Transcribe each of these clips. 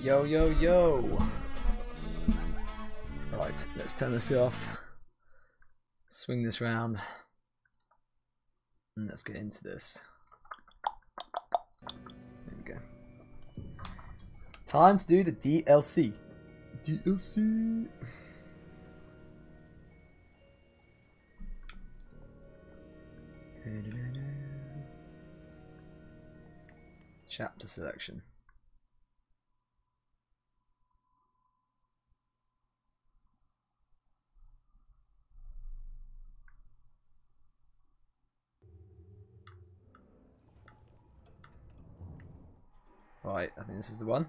Yo, yo, yo. Right, let's turn this off. Swing this round. And let's get into this. There we go. Time to do the DLC. DLC. Chapter selection. Right, I think this is the one.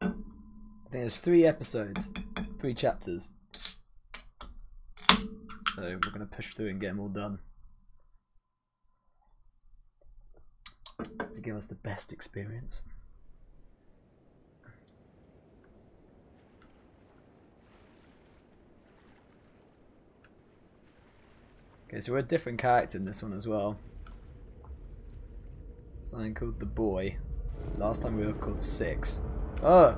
I think there's three episodes, three chapters. So we're going to push through and get them all done. To give us the best experience. Okay, so we're a different character in this one as well. Something called the boy. Last time we were called six. Oh!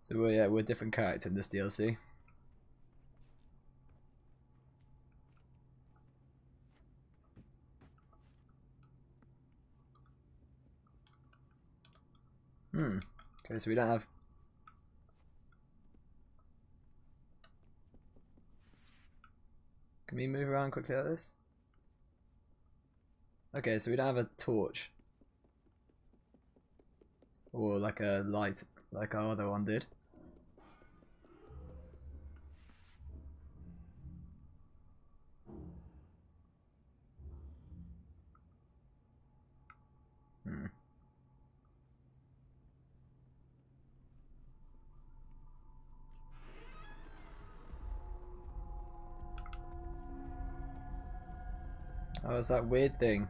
So we're, yeah, we're a different character in this DLC. Hmm. Okay, so we don't have Can we move around quickly like this? Okay, so we don't have a torch. Or like a light, like our other one did. Oh, it's that weird thing.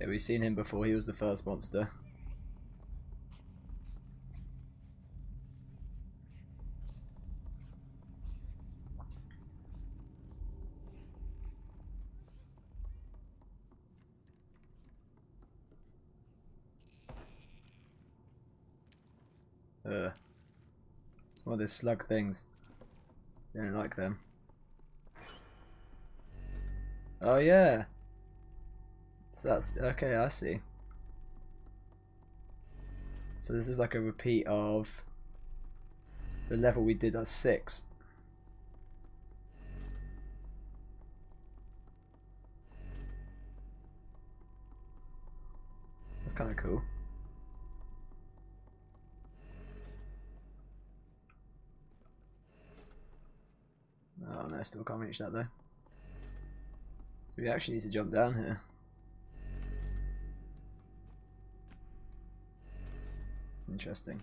Yeah, we've seen him before. He was the first monster. Uh, those slug things. I don't like them. Oh yeah. So that's okay. I see. So this is like a repeat of the level we did at six. That's kind of cool. No, still can't reach that though. So we actually need to jump down here. Interesting.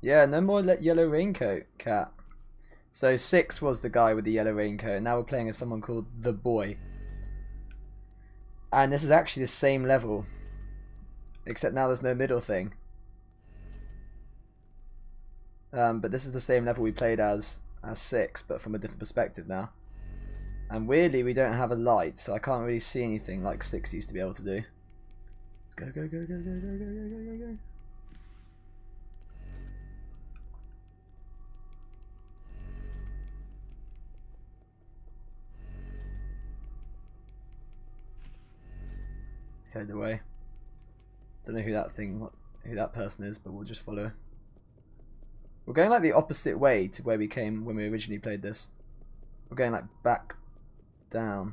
Yeah, no more yellow raincoat cat. So six was the guy with the yellow raincoat. And now we're playing as someone called the boy. And this is actually the same level, except now there's no middle thing. Um, but this is the same level we played as as 6, but from a different perspective now. And weirdly, we don't have a light, so I can't really see anything like 6 used to be able to do. Let's go, go, go, go, go, go, go, go, go, go, go. Head away. Don't know who that thing, who that person is, but we'll just follow. We're going like the opposite way to where we came when we originally played this. We're going like back down.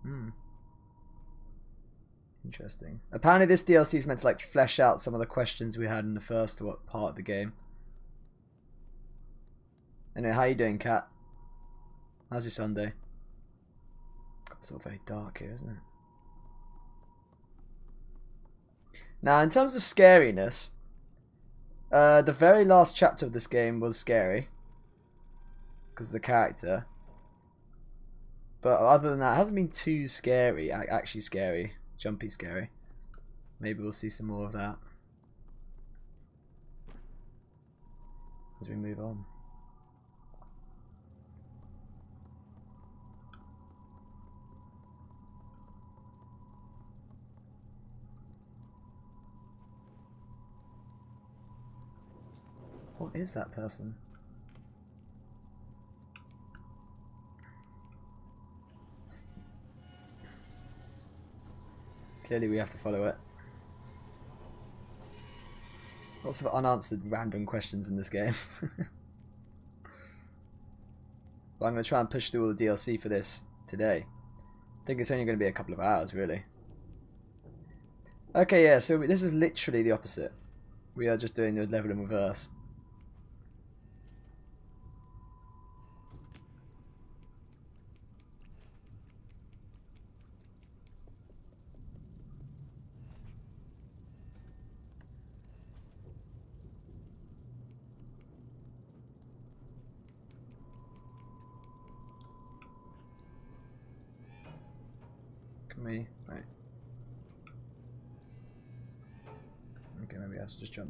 Hmm. Interesting. Apparently this DLC is meant to like flesh out some of the questions we had in the first part of the game. Anyway, how you doing, Cat? How's your Sunday? It's all very dark here, isn't it? Now, in terms of scariness, uh, the very last chapter of this game was scary. because of the character. But other than that, it hasn't been too scary. Actually scary. Jumpy scary. Maybe we'll see some more of that. As we move on. What is that person? Clearly we have to follow it. Lots of unanswered random questions in this game. but I'm going to try and push through all the DLC for this today. I think it's only going to be a couple of hours, really. Okay, yeah, so this is literally the opposite. We are just doing the level in reverse.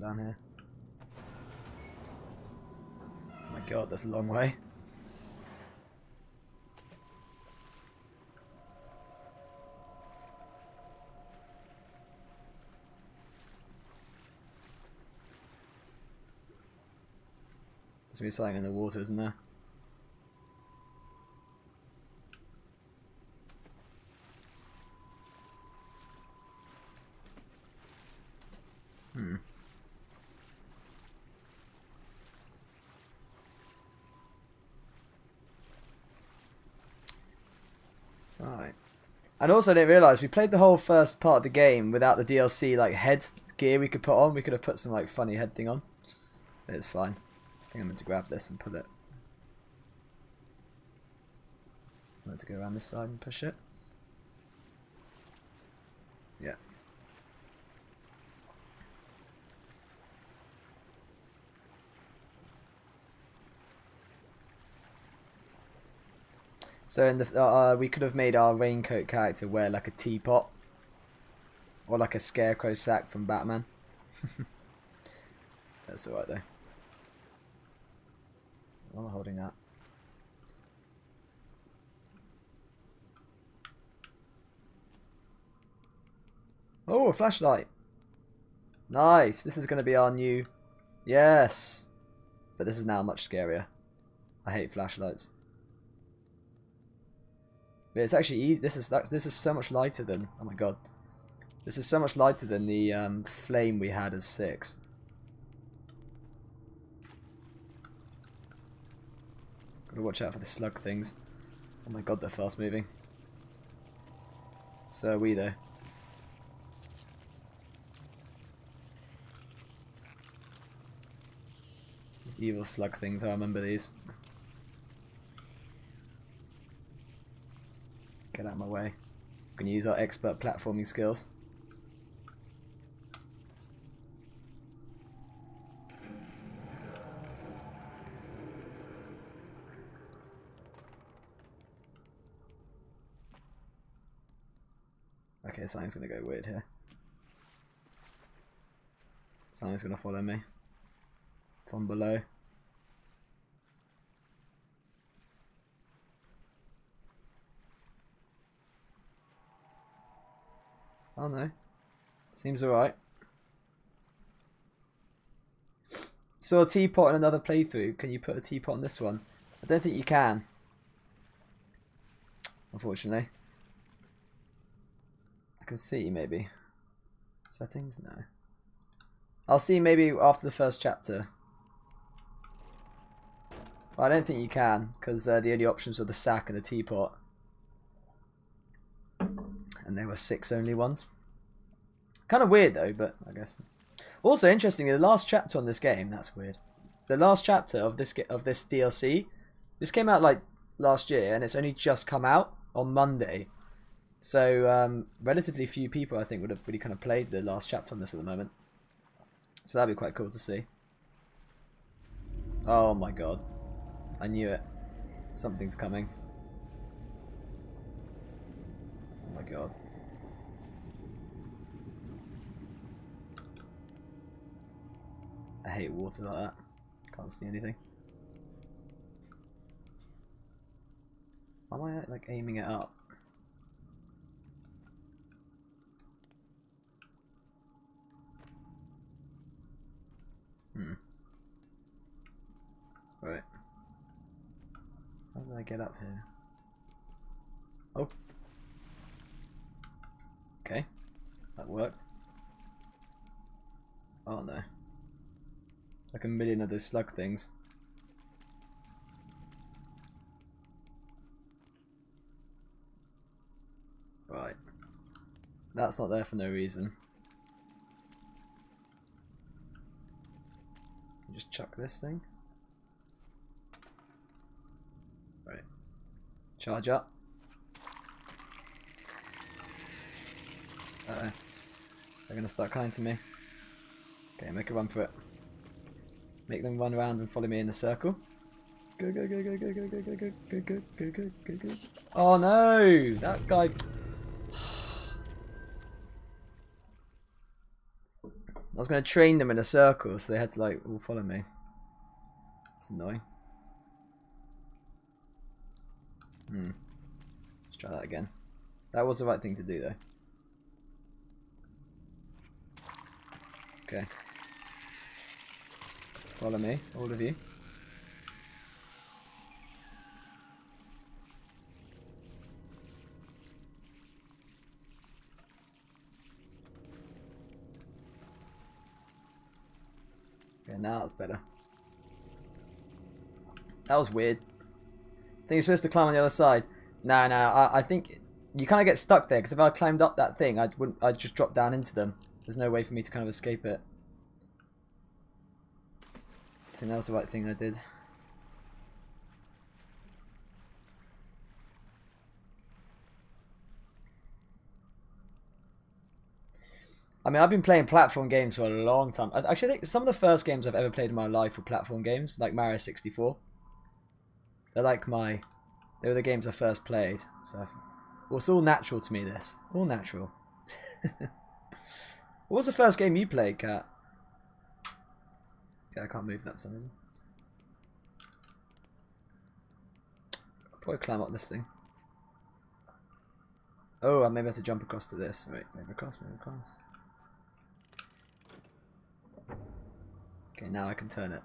Down here. Oh my god, that's a long way. There's gonna be something in the water, isn't there? And also, I didn't realise we played the whole first part of the game without the DLC like head gear we could put on. We could have put some like funny head thing on. But it's fine. I think I'm meant to grab this and put it. I'm meant to go around this side and push it. Yeah. So in the uh, uh, we could have made our raincoat character wear like a teapot or like a scarecrow sack from Batman. That's alright though. I'm holding that. Oh, a flashlight. Nice. This is going to be our new... Yes. But this is now much scarier. I hate flashlights. It's actually easy. This is this is so much lighter than. Oh my god, this is so much lighter than the um, flame we had as six. Gotta watch out for the slug things. Oh my god, they're fast moving. So are we though. These evil slug things, I remember these. Get out of my way. We can use our expert platforming skills. Okay, something's gonna go weird here. Something's gonna follow me from below. Oh no. Seems alright. Saw a teapot in another playthrough. Can you put a teapot on this one? I don't think you can. Unfortunately. I can see maybe. Settings? No. I'll see maybe after the first chapter. But I don't think you can, because uh, the only options are the sack and the teapot and there were six only ones. Kind of weird though, but I guess. Also interesting, the last chapter on this game, that's weird. The last chapter of this of this DLC, this came out like last year, and it's only just come out on Monday. So um, relatively few people, I think, would have really kind of played the last chapter on this at the moment. So that'd be quite cool to see. Oh my god, I knew it. Something's coming. Oh my god. I hate water like that. Can't see anything. Why am I like aiming it up? Hmm. Right. How do I get up here? Oh. Okay. That worked. Oh no. Like a million of those slug things. Right. That's not there for no reason. Just chuck this thing. Right. Charge up. Uh oh. They're gonna start coming to me. Okay, make a run for it. Make them run around and follow me in a circle. Go go go go go go go go go go go go go go go. Oh no! That guy. I was going to train them in a circle, so they had to like all follow me. That's annoying. Hmm. Let's try that again. That was the right thing to do though. Okay. Follow me, all of you. Okay, now it's better. That was weird. I think you're supposed to climb on the other side. No, no, I, I think you kind of get stuck there because if I climbed up that thing, I wouldn't. I'd just drop down into them. There's no way for me to kind of escape it. I think that was the right thing I did. I mean, I've been playing platform games for a long time. I actually think some of the first games I've ever played in my life were platform games, like Mario 64. They're like my... They were the games I first played. So I've, well, it's all natural to me, this. All natural. what was the first game you played, Kat? Yeah, I can't move that for some reason. I'll probably climb up this thing. Oh, I maybe have to jump across to this. Wait, across, move across. Okay, now I can turn it.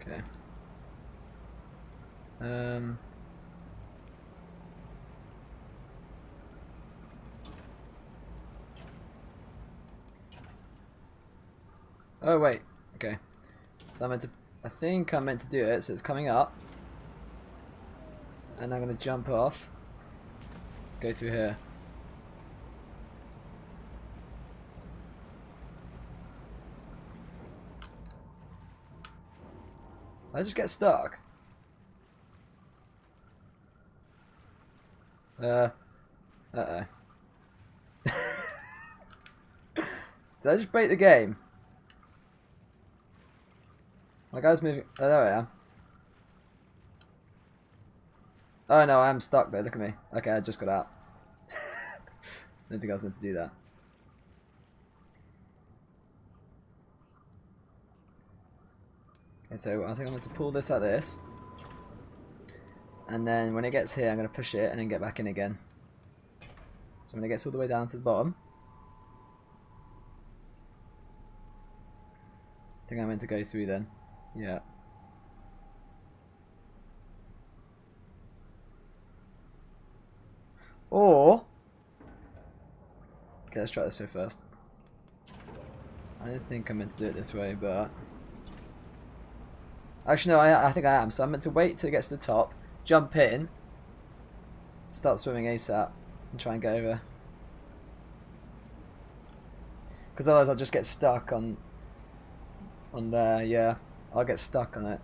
Okay. Um. Oh wait, okay. So I meant to, I think I meant to do it, so it's coming up. And I'm going to jump off. Go through here. I just get stuck. Uh, uh-oh. Did I just break the game? My guy's moving. Oh, there I am. Oh no, I'm stuck there. Look at me. Okay, I just got out. I didn't think I was meant to do that. Okay, so I think I'm going to pull this like this. And then when it gets here, I'm going to push it and then get back in again. So when it gets all the way down to the bottom, I think I'm meant to go through then. Yeah. Or... Okay, let's try this way first. I didn't think I meant to do it this way, but... Actually, no, I, I think I am. So I'm meant to wait till it gets to the top, jump in, start swimming ASAP, and try and get over. Because otherwise I'll just get stuck on... On there, yeah. I'll get stuck on it.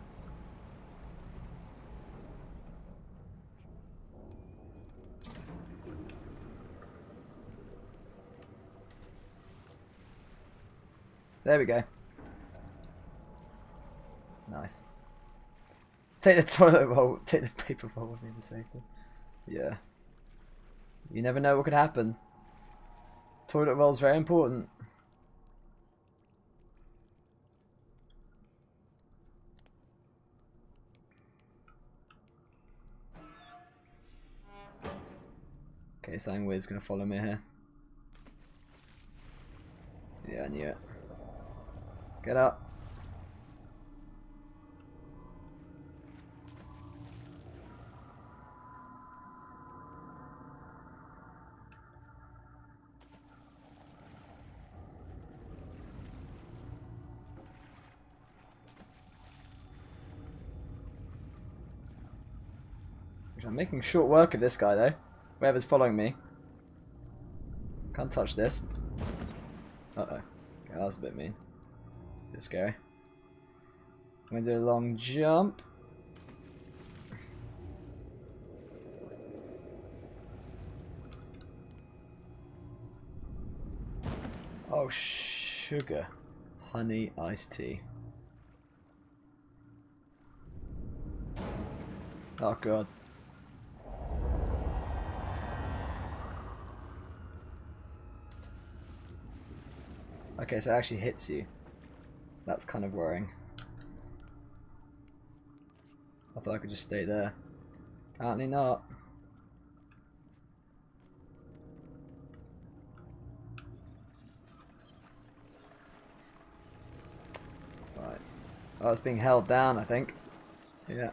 There we go. Nice. Take the toilet roll, take the paper roll with me for safety. Yeah. You never know what could happen. Toilet roll's very important. Okay, something weird's gonna follow me here. Yeah, I knew it. Get up. I'm making short work of this guy though. Whoever's following me. Can't touch this. Uh-oh. Okay, that was a bit mean. A bit scary. I'm gonna do a long jump. Oh, sugar. Honey iced tea. Oh god. Okay, so it actually hits you. That's kind of worrying. I thought I could just stay there. Apparently not. Right. Oh, it's being held down, I think. Yeah.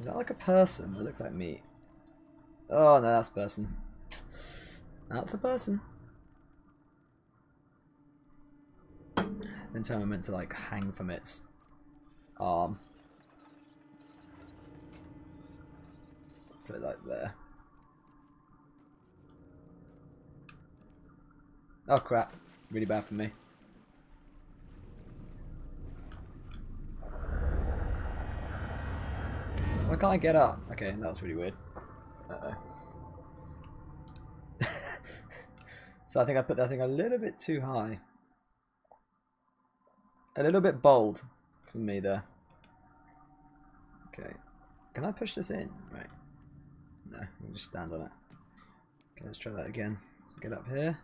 Is that like a person? It looks like me. Oh, no, that's a person. That's a person. Him meant to like hang from its arm. Put it like there. Oh crap, really bad for me. Why can't I get up? Okay, that's really weird. Uh oh. so I think I put that thing a little bit too high. A little bit bold for me there. Okay. Can I push this in? Right. No, we'll just stand on it. Okay, let's try that again. Let's get up here.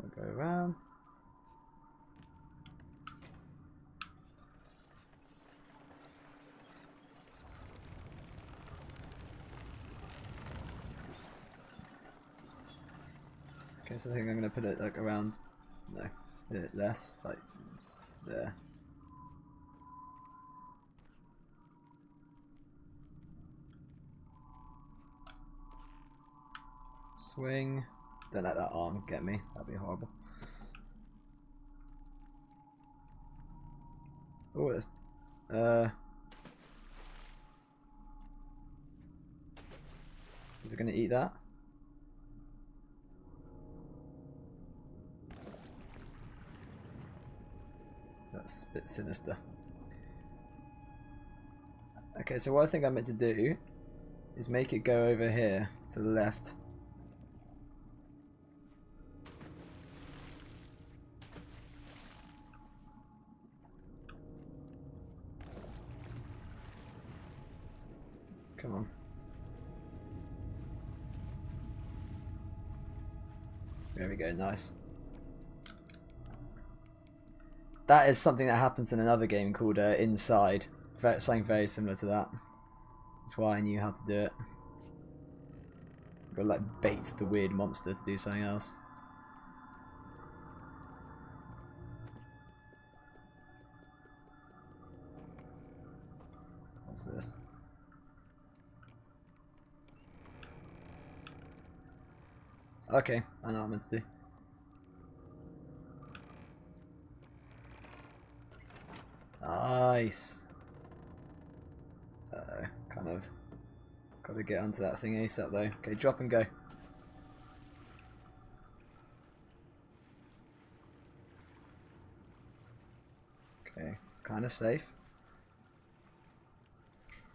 We'll go around. Okay, so I think I'm going to put it like around, no, bit less, like there. Swing. Don't let that arm get me. That'd be horrible. Oh, it's uh. Is it going to eat that? That's a bit sinister. Okay, so what I think I meant to do is make it go over here to the left. Come on. There we go, nice. That is something that happens in another game called uh, Inside. Something very similar to that. That's why I knew how to do it. Got to like bait the weird monster to do something else. What's this? Okay, I know what I'm meant to do. Nice. Uh kind of. Got to get onto that thing ASAP though. Okay, drop and go. Okay, kind of safe.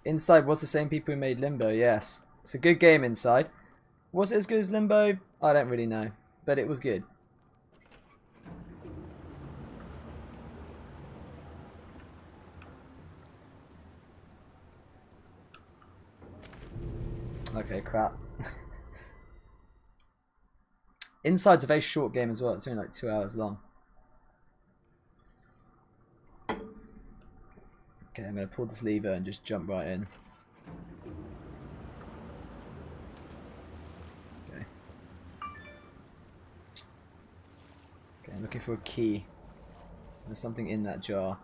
Inside was the same people who made Limbo, yes. It's a good game inside. Was it as good as Limbo? I don't really know, but it was good. Okay, crap. Inside's a very short game as well. It's only like two hours long. Okay, I'm going to pull this lever and just jump right in. Okay. Okay, I'm looking for a key. There's something in that jar.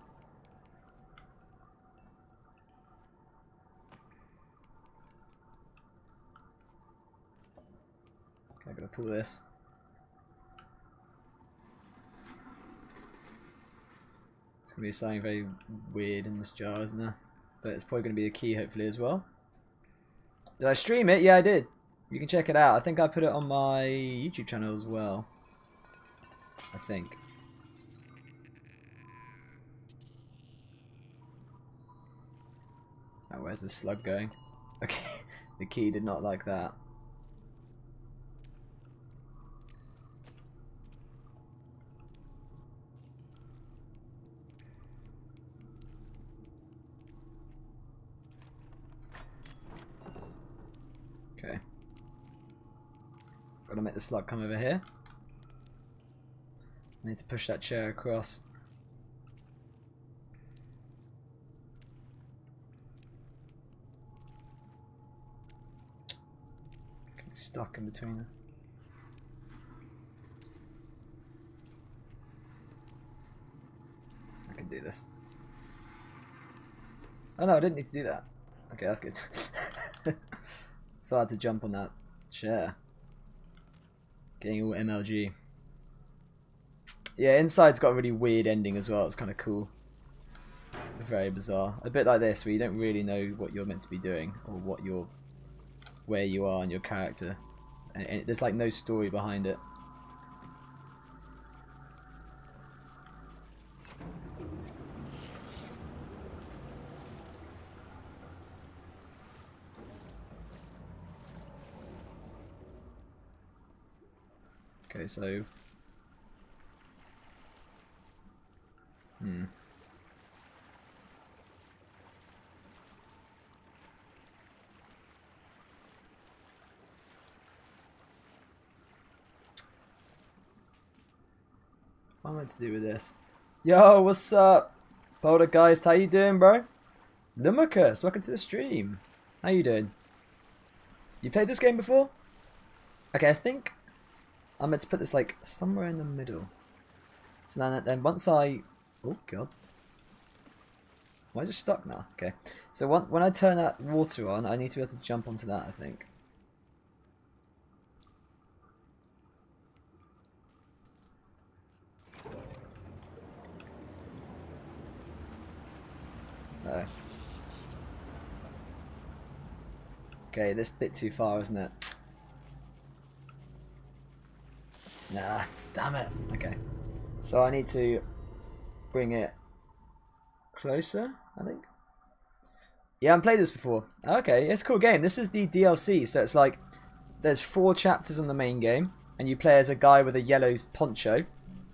Pull this. It's going to be something very weird in this jar, isn't there? But it's probably going to be the key, hopefully, as well. Did I stream it? Yeah, I did. You can check it out. I think I put it on my YouTube channel as well. I think. Oh, where's the slug going? Okay, the key did not like that. Okay. Gotta make the slug come over here. I need to push that chair across. Stuck in between. I can do this. Oh no, I didn't need to do that. Okay, that's good. Thought I had to jump on that chair. Getting all MLG. Yeah, Inside's got a really weird ending as well. It's kind of cool. Very bizarre. A bit like this, where you don't really know what you're meant to be doing or what you're, where you are in your character, and, and there's like no story behind it. Okay, so Hmm. What am I to do with this? Yo, what's up? Boulder guys, how you doing, bro? Lumicus, welcome to the stream. How you doing? You played this game before? Okay, I think I'm meant to put this like somewhere in the middle. So then, then once I Oh god. Am I just stuck now? Okay. So when, when I turn that water on, I need to be able to jump onto that, I think. No. Okay, this bit too far, isn't it? Nah, damn it. Okay. So I need to bring it closer, I think. Yeah, I've played this before. Okay, it's a cool game. This is the DLC, so it's like there's four chapters in the main game, and you play as a guy with a yellow poncho,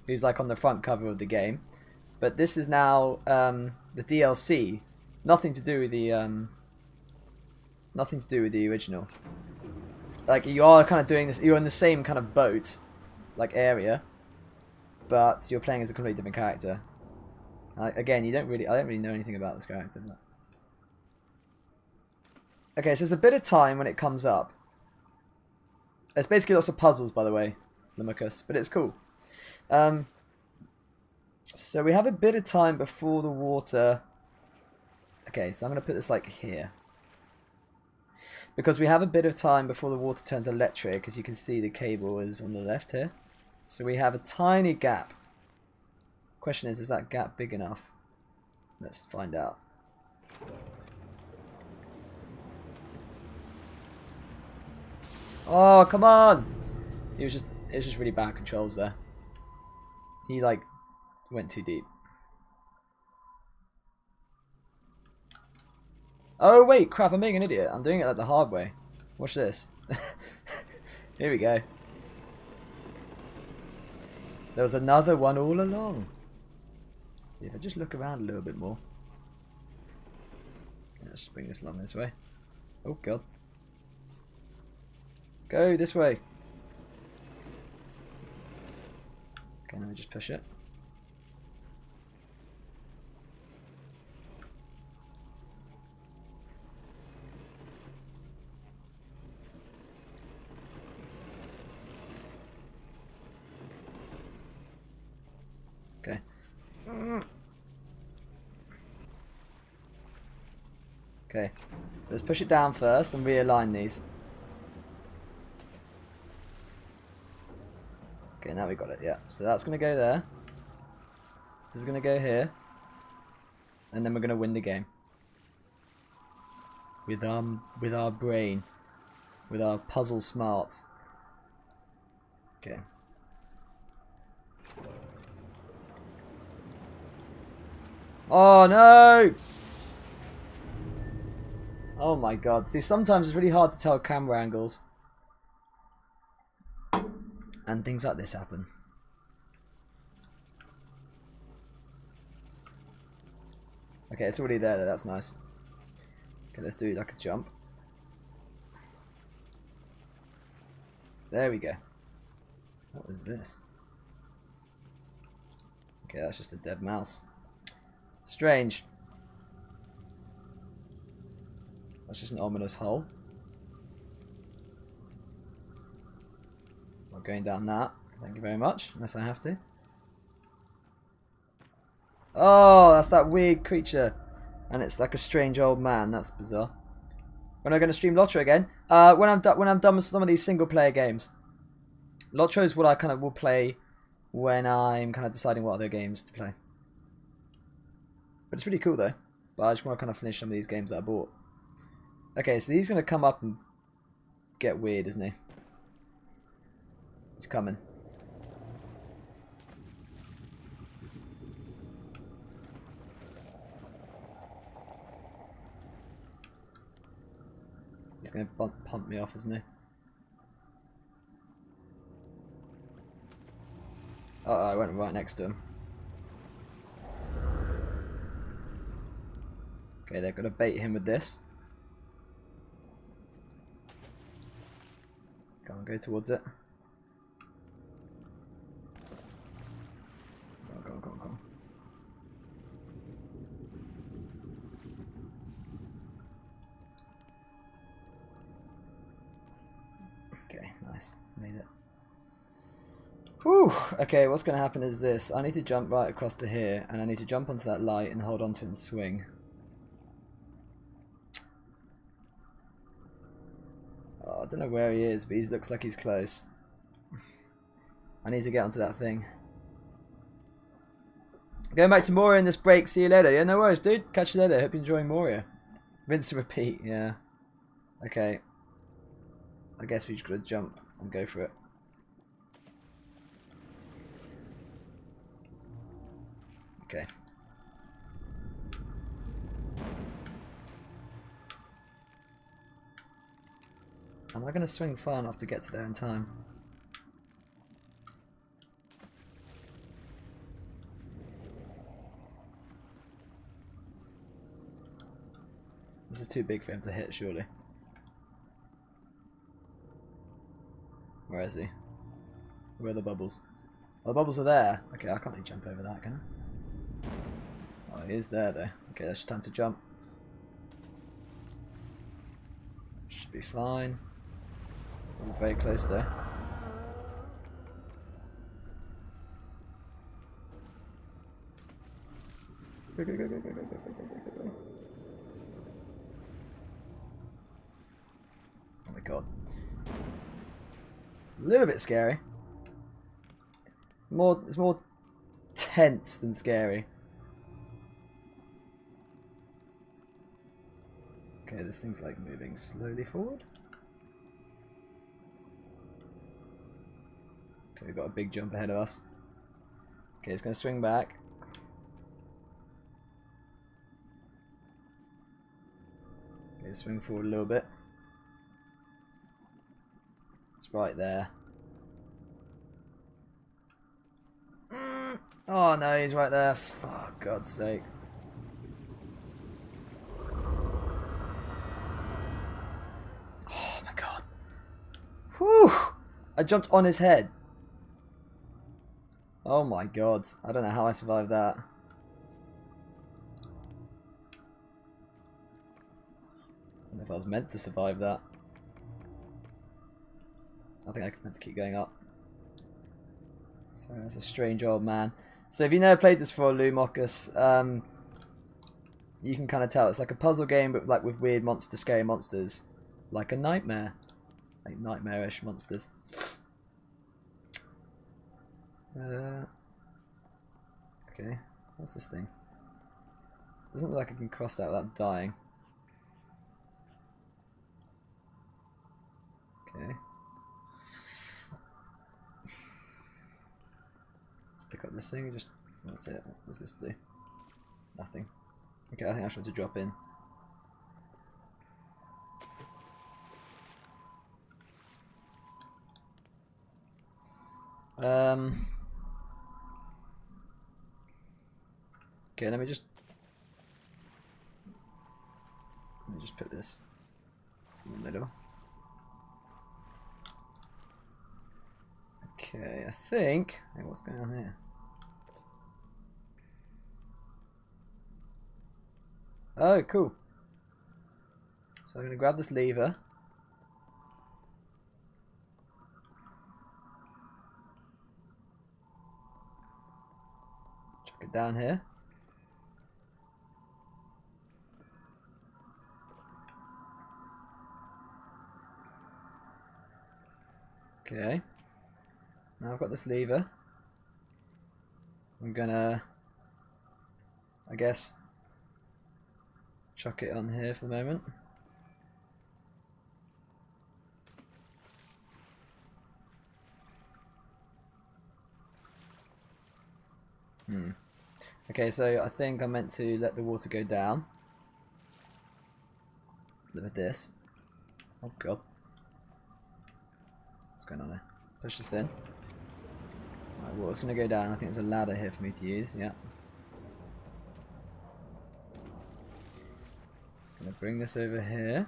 who's like on the front cover of the game. But this is now um, the DLC, nothing to do with the um, nothing to do with the original. Like you are kind of doing this, you're in the same kind of boat, like area, but you're playing as a completely different character. Uh, again, you don't really, I don't really know anything about this character. But... Okay, so there's a bit of time when it comes up. It's basically lots of puzzles, by the way, Limicus, but it's cool. Um, so we have a bit of time before the water. Okay, so I'm going to put this like here. Because we have a bit of time before the water turns electric, as you can see the cable is on the left here. So we have a tiny gap Question is, is that gap big enough? Let's find out. Oh, come on! He was just, it was just really bad controls there. He, like, went too deep. Oh, wait, crap, I'm being an idiot. I'm doing it like the hard way. Watch this. Here we go. There was another one all along. See if I just look around a little bit more. Let's bring this along this way. Oh god. Go this way. Let me just push it. Okay. Okay, so let's push it down first and realign these. Okay, now we got it, yeah. So that's going to go there. This is going to go here. And then we're going to win the game. With, um, with our brain. With our puzzle smarts. Okay. Oh no! Oh my god. See, sometimes it's really hard to tell camera angles. And things like this happen. Okay, it's already there, that's nice. Okay, let's do like a jump. There we go. What was this? Okay, that's just a dead mouse. Strange. That's just an ominous hole. Not going down that. Thank you very much, unless I have to. Oh, that's that weird creature. And it's like a strange old man. That's bizarre. When I'm going to stream Lotro again? Uh, when I'm when I'm done with some of these single player games. Lotro is what I kind of will play when I'm kind of deciding what other games to play. But it's really cool though. But I just want to kind of finish some of these games that I bought. Okay, so he's going to come up and get weird, isn't he? He's coming. He's going to pump me off, isn't he? Uh oh, I went right next to him. Okay, they're going to bait him with this. On, go towards it. Go, go, go, go. Okay, nice. Made it. Okay, what's going to happen is this. I need to jump right across to here, and I need to jump onto that light and hold onto it and swing. Oh, I don't know where he is, but he looks like he's close. I need to get onto that thing. Going back to Moria in this break. See you later. Yeah, no worries, dude. Catch you later. Hope you're enjoying Moria. Rinse and repeat. Yeah. Okay. I guess we just gotta jump and go for it. Okay. Am I going to swing far enough to get to there in time? This is too big for him to hit, surely. Where is he? Where are the bubbles? Oh, the bubbles are there. Okay, I can't really jump over that, can I? Oh, he is there, though. Okay, that's time to jump. Should be fine. I'm very close there. Go, go, go, go, go, go, go, go, go, Oh my god. A little bit scary. More, it's more tense than scary. Okay, this thing's like moving slowly forward. Okay, we've got a big jump ahead of us. Okay, it's going to swing back. Okay, swing forward a little bit. It's right there. Mm. Oh no, he's right there. For God's sake. Oh my god. Whew! I jumped on his head. Oh my god. I don't know how I survived that. I don't know if I was meant to survive that. I think I meant to keep going up. So it's a strange old man. So if you never played this before, Lumocus, um, you can kind of tell it's like a puzzle game, but like with weird monster, scary monsters, like a nightmare, like nightmarish monsters. Uh, okay, what's this thing? Doesn't look like I can cross that without dying. Okay. Let's pick up this thing. Just that's it. What does this do? Nothing. Okay, I think I should to drop in. Um. Okay, let me just let me just put this in the middle. Okay, I think. Hey, what's going on here? Oh, cool. So I'm going to grab this lever. Chuck it down here. Okay. Now I've got this lever. I'm gonna, I guess, chuck it on here for the moment. Hmm. Okay, so I think I meant to let the water go down. Look at this. Oh god. Going on there? Push this in. Right, water's going to go down. I think there's a ladder here for me to use. Yeah. Gonna bring this over here.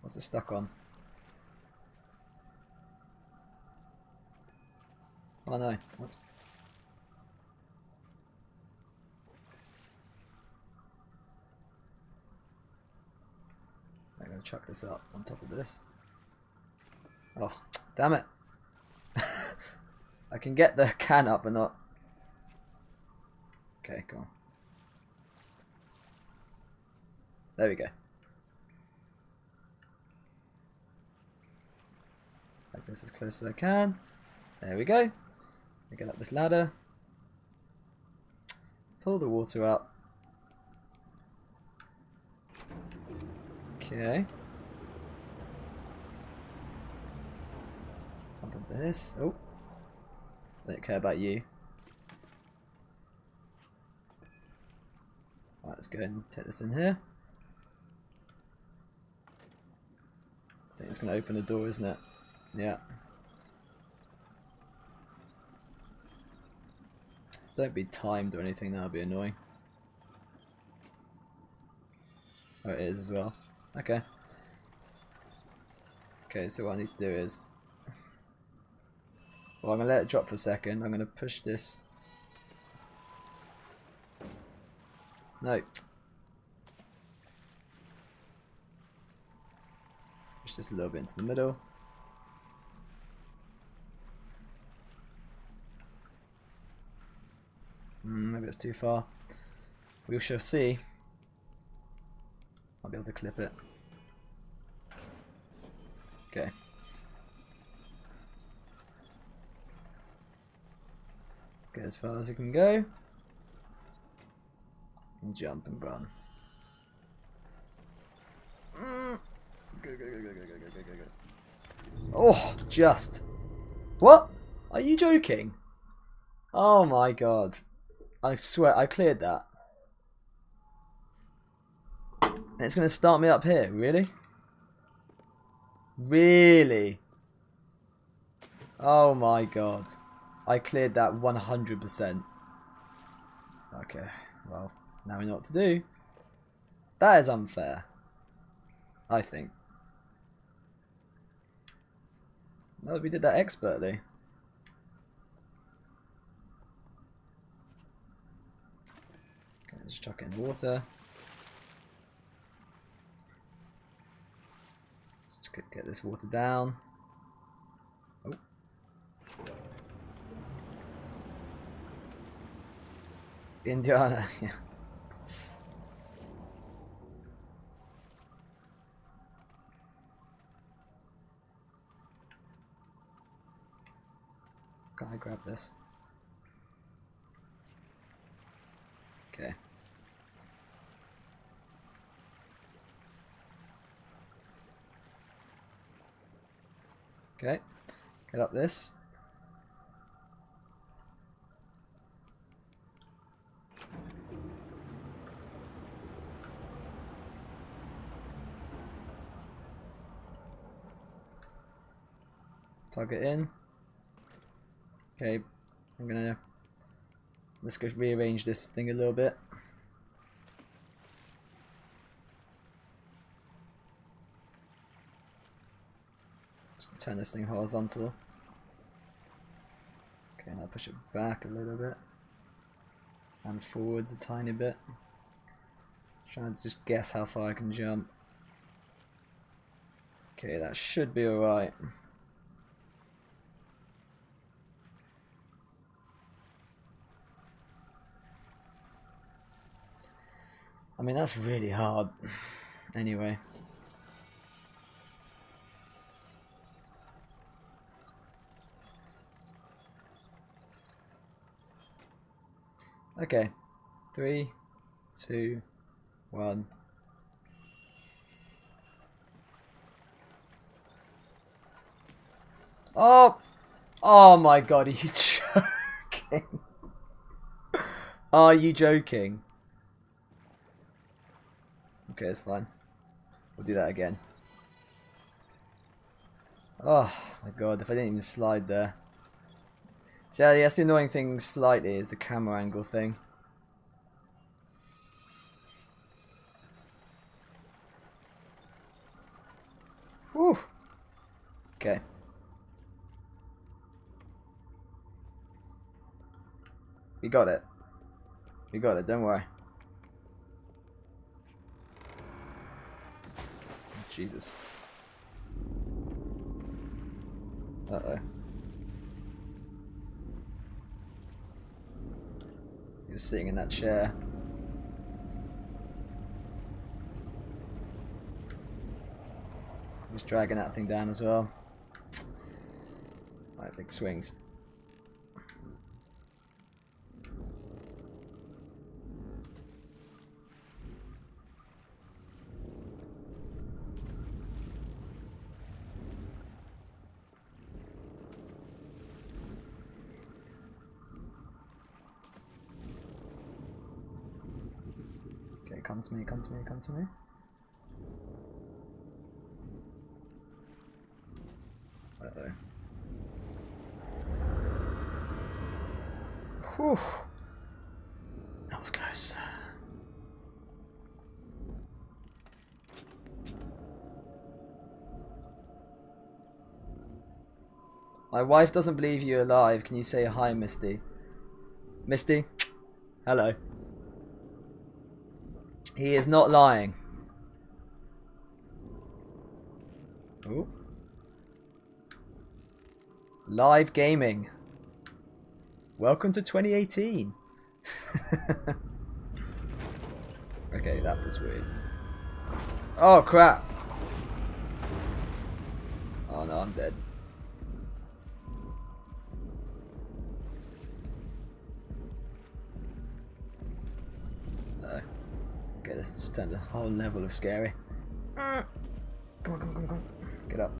What's it stuck on? Oh no, whoops. I'm gonna chuck this up on top of this. Oh, damn it. I can get the can up but not... Okay, go on. There we go. Make this as close as I can. There we go. We get up this ladder. Pull the water up. Okay. Jump into this. Oh. Don't care about you. Right, let's go and take this in here. I think it's going to open the door, isn't it? Yeah. Don't be timed or anything, that would be annoying. Oh, it is as well. Okay. Okay, so what I need to do is well, I'm going to let it drop for a second. I'm going to push this. No. Push this a little bit into the middle. Mm, maybe it's too far. We shall see. I'll be able to clip it. Okay. Let's get as far as it can go. And jump and run. Oh, just. What? Are you joking? Oh my god. I swear, I cleared that. And it's going to start me up here, really? Really? Oh my god. I cleared that 100%. Okay, well, now we know what to do. That is unfair. I think. No, we did that expertly. Okay, let's chuck in water. Get, get this water down. Oh. Indiana, yeah. Can I grab this? Okay. Okay. Get up this. It in. Okay, I'm gonna let's go rearrange this thing a little bit. Just turn this thing horizontal. Okay, now push it back a little bit and forwards a tiny bit. Trying to just guess how far I can jump. Okay, that should be alright. I mean, that's really hard. Anyway. Okay. Three, two, one. Oh! Oh my god, are you joking? are you joking? Okay, it's fine. We'll do that again. Oh my god, if I didn't even slide there. So yeah, that's the annoying thing slightly is the camera angle thing. Whew. Okay. We got it. We got it, don't worry. Jesus. Uh-oh. Was sitting in that chair. He's dragging that thing down as well. Right, big swings. come to me, come to me, come to me. Uh oh. Whew. That was close. My wife doesn't believe you're alive. Can you say hi, Misty? Misty? Hello. He is not lying. Ooh. Live gaming. Welcome to 2018. okay, that was weird. Oh crap. Oh no, I'm dead. It's just turned a whole level of scary. Mm. Come on, come on, come on, come on.